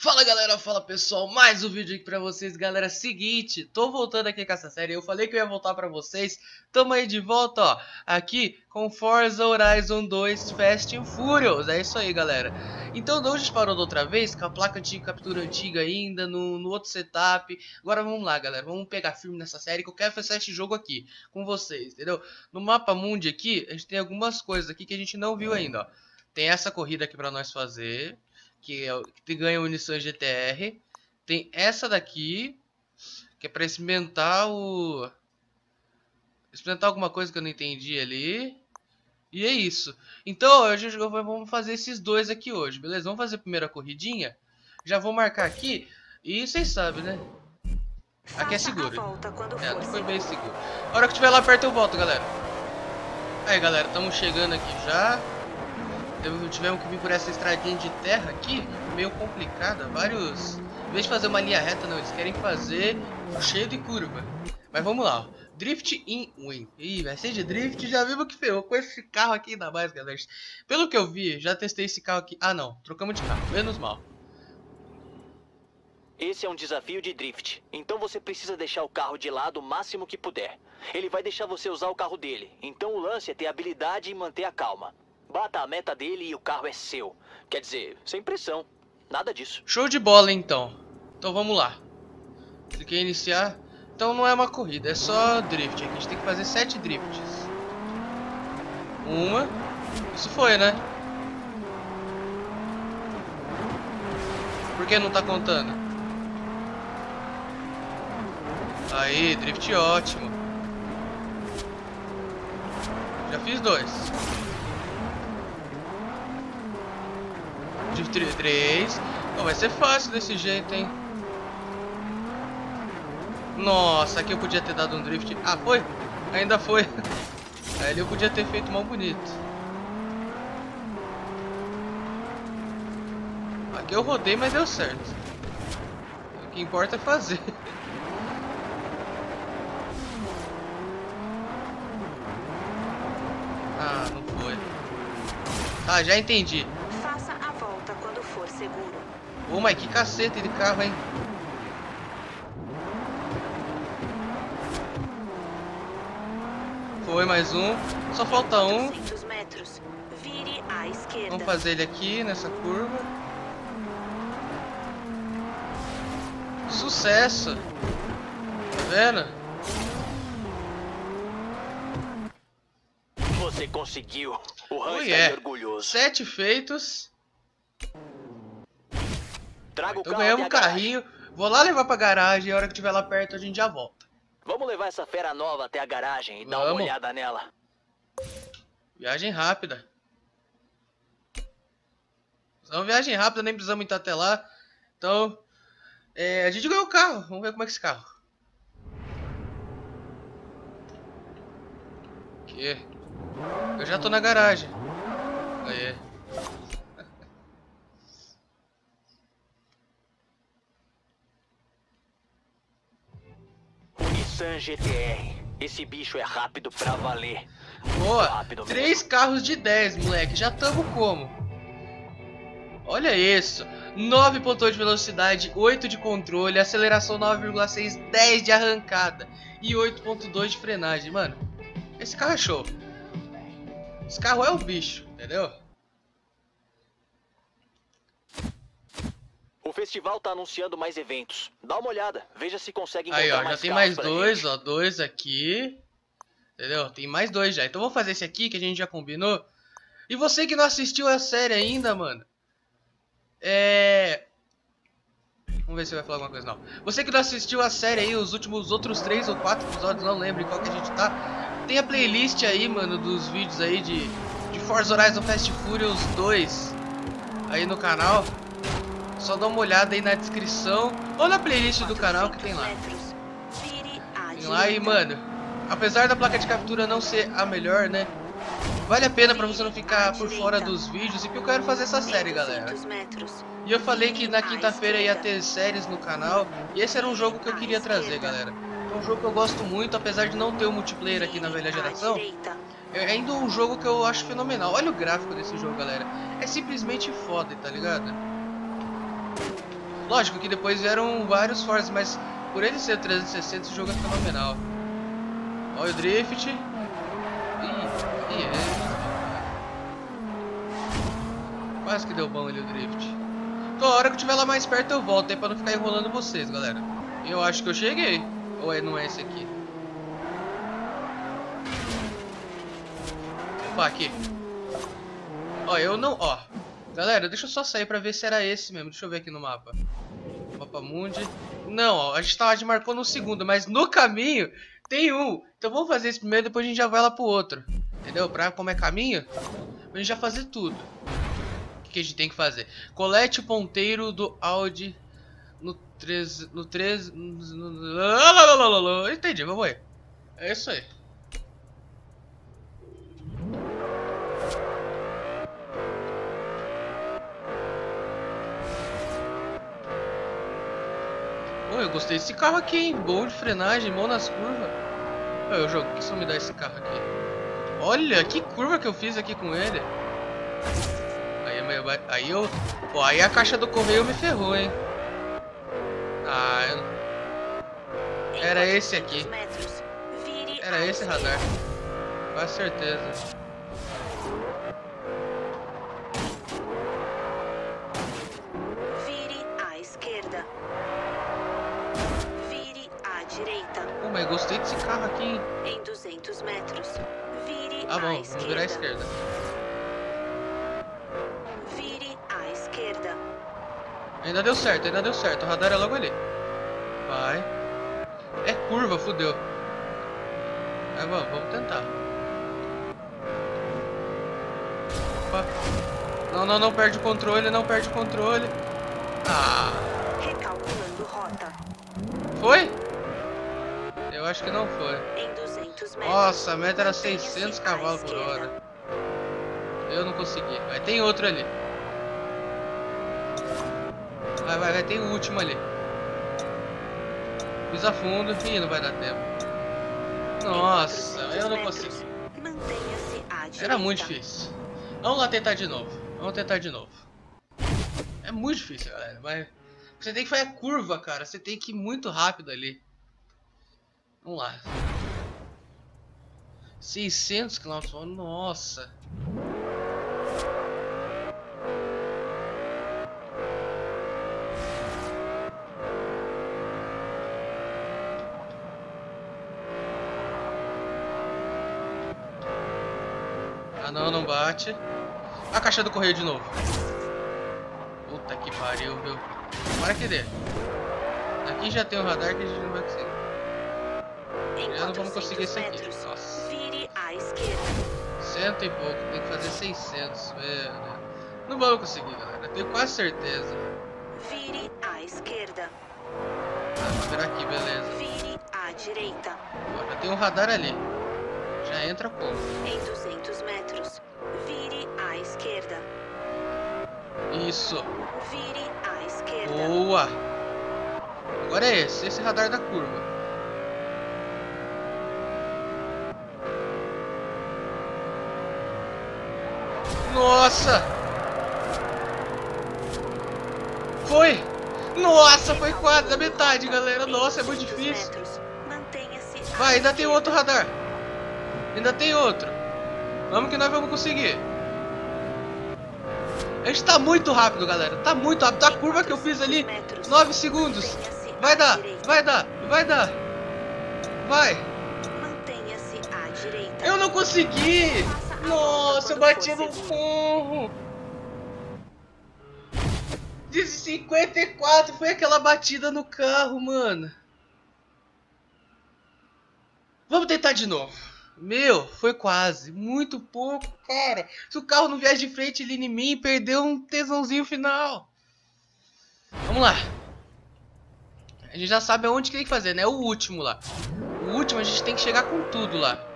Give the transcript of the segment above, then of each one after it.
Fala galera, fala pessoal, mais um vídeo aqui pra vocês, galera, seguinte, tô voltando aqui com essa série, eu falei que eu ia voltar pra vocês, tamo aí de volta, ó, aqui com Forza Horizon 2 Fast and Furious, é isso aí galera. Então não a gente parou da outra vez, com a placa de captura antiga ainda, no, no outro setup, agora vamos lá galera, vamos pegar firme nessa série que eu quero fazer esse jogo aqui, com vocês, entendeu? No mapa mundi aqui, a gente tem algumas coisas aqui que a gente não viu ainda, ó. Tem essa corrida aqui pra nós fazer que, é, que ganha o Nissan GTR. Tem essa daqui, que é para experimentar o... Experimentar alguma coisa que eu não entendi ali. E é isso. Então, hoje vamos fazer esses dois aqui hoje, beleza? Vamos fazer a primeira corridinha. Já vou marcar aqui. E vocês sabem, né? Aqui é seguro. É, aqui foi bem seguro. A hora que tiver lá perto eu volto, galera. Aí, galera, estamos chegando aqui já tivemos que vir por essa estradinha de terra aqui, meio complicada, vários... Em vez de fazer uma linha reta, não, eles querem fazer cheio de curva. Mas vamos lá, ó. Drift in Win. Ih, vai ser de drift, já vimos que ferrou com esse carro aqui ainda mais, galera. Pelo que eu vi, já testei esse carro aqui. Ah, não, trocamos de carro, menos mal. Esse é um desafio de drift, então você precisa deixar o carro de lado o máximo que puder. Ele vai deixar você usar o carro dele, então o lance é ter habilidade e manter a calma. Bata a meta dele e o carro é seu. Quer dizer, sem pressão. Nada disso. Show de bola, então. Então vamos lá. Cliquei em iniciar. Então não é uma corrida, é só drift. A gente tem que fazer sete drifts. Uma. Isso foi, né? Por que não tá contando? Aí, drift ótimo. Já fiz dois. De 3. Oh, vai ser fácil desse jeito, hein? Nossa, aqui eu podia ter dado um drift. Ah, foi? Ainda foi. Aí eu podia ter feito mal bonito. Aqui eu rodei, mas deu certo. O que importa é fazer. Ah, não foi. Tá, já entendi. Ô, mas que cacete de carro, hein? Foi mais um. Só falta um. Vamos fazer ele aqui nessa curva. Sucesso! Tá vendo? Você conseguiu. O Han oh, está é. orgulhoso. Sete feitos. Traga então ganhamos um carrinho. Vou lá levar pra garagem e a hora que estiver lá perto a gente já volta. Vamos levar essa fera nova até a garagem e Vamos. dar uma olhada nela. Viagem rápida. Então, viagem rápida, nem precisamos ir até lá. Então, é, a gente ganhou o carro. Vamos ver como é que é esse carro. Que? Eu já tô na garagem. Aí. Nissan GTR. Esse bicho é rápido pra valer. Boa! Rápido Três carros de 10, moleque. Já tamo como? Olha isso. 9.8 de velocidade, 8 de controle, aceleração 9,6, 10 de arrancada e 8.2 de frenagem. Mano, esse carro é show. Esse carro é o bicho, entendeu? Festival tá anunciando mais eventos. Dá uma olhada, veja se consegue encontrar Aí, ó, já tem mais dois, ó, dois aqui. Entendeu? Tem mais dois já. Então vou fazer esse aqui que a gente já combinou. E você que não assistiu a série ainda, mano. É... Vamos ver se vai falar alguma coisa, não. Você que não assistiu a série aí, os últimos outros três ou quatro episódios, não lembro qual que a gente tá. Tem a playlist aí, mano, dos vídeos aí de, de Forza Horizon Fast Furious 2 aí no canal. Só dá uma olhada aí na descrição ou na playlist do canal que tem lá. Tem lá e, mano, apesar da placa de captura não ser a melhor, né? Vale a pena pra você não ficar por fora dos vídeos e que eu quero fazer essa série, galera. E eu falei que na quinta-feira ia ter séries no canal e esse era um jogo que eu queria trazer, galera. É um jogo que eu gosto muito, apesar de não ter o multiplayer aqui na velha geração. É ainda um jogo que eu acho fenomenal. Olha o gráfico desse jogo, galera. É simplesmente foda, tá ligado? Lógico que depois vieram vários Forza, mas por ele ser 360 esse jogo é fenomenal. Olha o drift. Ih, é. Quase que deu bom ali o drift. Então, a hora que eu estiver lá mais perto eu volto aí pra não ficar enrolando vocês, galera. Eu acho que eu cheguei. Ou é, não é esse aqui? Opa, aqui. Ó, eu não... Ó. Galera, deixa eu só sair pra ver se era esse mesmo. Deixa eu ver aqui no mapa. Mapa Mundi. Não. A gente, tá, a gente marcou no segundo, mas no caminho tem um. Então vamos fazer esse primeiro, depois a gente já vai lá pro outro. Entendeu? Pra como é caminho, a gente já fazer tudo. O que a gente tem que fazer? Colete o ponteiro do Audi no 13... No 13... No... Entendi, vamos aí. É isso aí. Gostei desse carro aqui, hein? Bom de frenagem, bom nas curvas. Oh, eu jogo, que só me dá esse carro aqui? Olha, que curva que eu fiz aqui com ele. Aí, aí eu... Pô, aí a caixa do correio me ferrou, hein? Ah, eu... Era esse aqui. Era esse radar. Com certeza. Pô, mas gostei desse carro aqui? Em 200 metros, vire ah, bom, à vamos virar à esquerda. Vire à esquerda. Ainda deu certo, ainda deu certo. O radar é logo ali. Vai. É curva, fudeu. É bom, vamos tentar. Opa. Não, não, não perde o controle, não perde o controle. Ah. Recalculando rota. Foi? Acho que não foi. Em 200 metros. Nossa, a meta era 600 cavalos por hora. Eu não consegui. Vai, tem outro ali. Vai, vai, vai, tem o último ali. Pisa fundo. Ih, não vai dar tempo. Nossa, eu não consegui. Era muito difícil. Vamos lá tentar de novo. Vamos tentar de novo. É muito difícil, galera. Mas você tem que fazer a curva, cara. Você tem que ir muito rápido ali. Vamos lá. 600 km. Nossa. Ah não, não bate. A caixa do correio de novo. Puta que pariu, viu? Tomara que dê. Aqui já tem o radar que a gente não vai conseguir. Não vamos 400 conseguir esse aqui. Nossa. Cento e pouco, tem que fazer 600. Meu Deus. Não vamos conseguir, galera. Tenho quase certeza. Vire à esquerda. Ah, vou virar aqui, beleza. Vire à direita. Ó, já tem um radar ali. Já entra como? Em 200 metros, vire à esquerda. Isso. Vire à esquerda. Boa. Agora é esse, esse radar da curva. Nossa! Foi! Nossa, foi quase a metade, galera. Nossa, é muito 200 difícil. Vai, ainda tem outro radar. Ainda tem outro. Vamos que nós vamos conseguir. A gente tá muito rápido, galera. Tá muito rápido. A curva que eu fiz ali, 9 segundos. Vai dar, vai dar, vai dar. Vai. Mantenha-se à direita. Eu não consegui. Nossa, eu bati no forro. De 54 foi aquela batida no carro, mano. Vamos tentar de novo. Meu, foi quase. Muito pouco, cara. Se o carro não viesse de frente ali em mim, perdeu um tesãozinho final. Vamos lá. A gente já sabe aonde que tem que fazer, né? O último lá. O último a gente tem que chegar com tudo lá.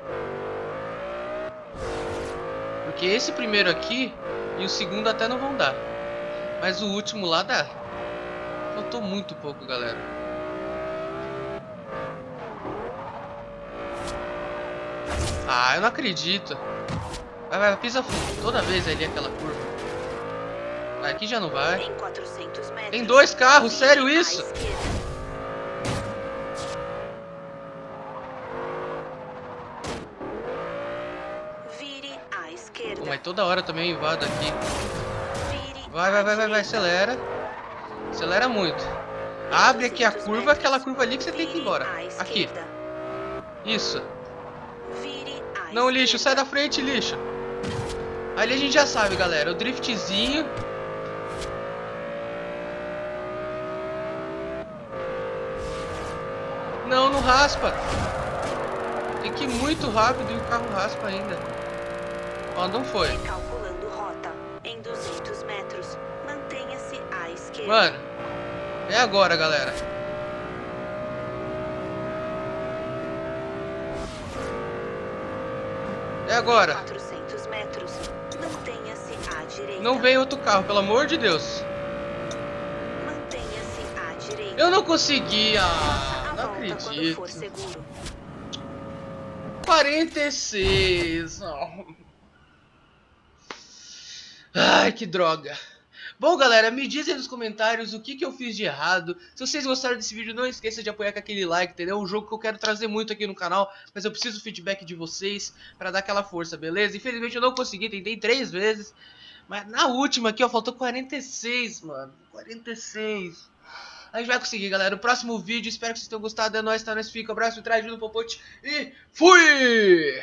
Porque esse primeiro aqui e o segundo até não vão dar. Mas o último lá dá. Faltou muito pouco, galera. Ah, eu não acredito. Vai, vai, pisa fundo. Toda vez ali aquela curva. Aqui já não vai. Em 400 metros. Tem dois carros, sério isso? esquerda. Vire à esquerda. Pô, mas toda hora também invado aqui. Vai, vai, vai, vai, vai, acelera. Acelera muito. Abre aqui a curva, aquela curva ali que você tem que ir embora. Aqui, isso. Não, lixo, sai da frente, lixo. Ali a gente já sabe, galera. O driftzinho. Não, não raspa. Tem que ir muito rápido e o carro raspa ainda. Não foi. Recalculando rota. Em 200 metros. Mantenha-se à esquerda. Mano, é agora, galera. É agora. 400 metros. Mantenha-se à direita. Não vem outro carro, pelo amor de Deus. Mantenha-se à direita. Eu não consegui. Ah, a não volta quando acredito. for seguro. 46. Oh. Ai, que droga. Bom, galera, me dizem nos comentários o que, que eu fiz de errado. Se vocês gostaram desse vídeo, não esqueça de apoiar com aquele like, entendeu? É um jogo que eu quero trazer muito aqui no canal, mas eu preciso do feedback de vocês pra dar aquela força, beleza? Infelizmente eu não consegui, tentei três vezes, mas na última aqui, ó, faltou 46, mano. 46. A gente vai conseguir, galera. O próximo vídeo, espero que vocês tenham gostado. É nóis, tá? Nós fica. Abraço, traz no popote e fui!